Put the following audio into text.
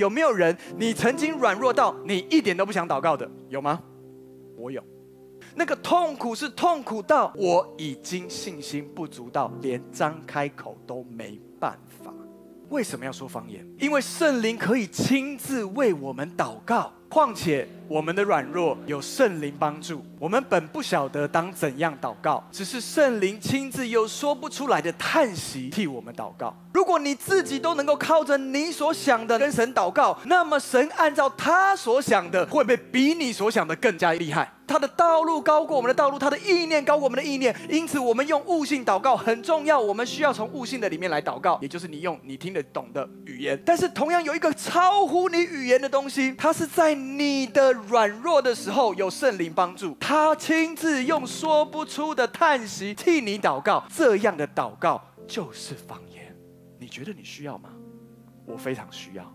有没有人你曾经软弱到你一点都不想祷告的？有吗？我有。那个痛苦是痛苦到我已经信心不足到连张开口都没办法。为什么要说方言？因为圣灵可以亲自为我们祷告。况且我们的软弱有圣灵帮助，我们本不晓得当怎样祷告，只是圣灵亲自有说不出来的叹息替我们祷告。如果你自己都能够靠着你所想的跟神祷告，那么神按照他所想的，会不会比你所想的更加厉害？他的道路高过我们的道路，他的意念高过我们的意念，因此我们用悟性祷告很重要。我们需要从悟性的里面来祷告，也就是你用你听得懂的语言。但是同样有一个超乎你语言的东西，它是在你的软弱的时候有圣灵帮助，他亲自用说不出的叹息替你祷告。这样的祷告就是方言。你觉得你需要吗？我非常需要。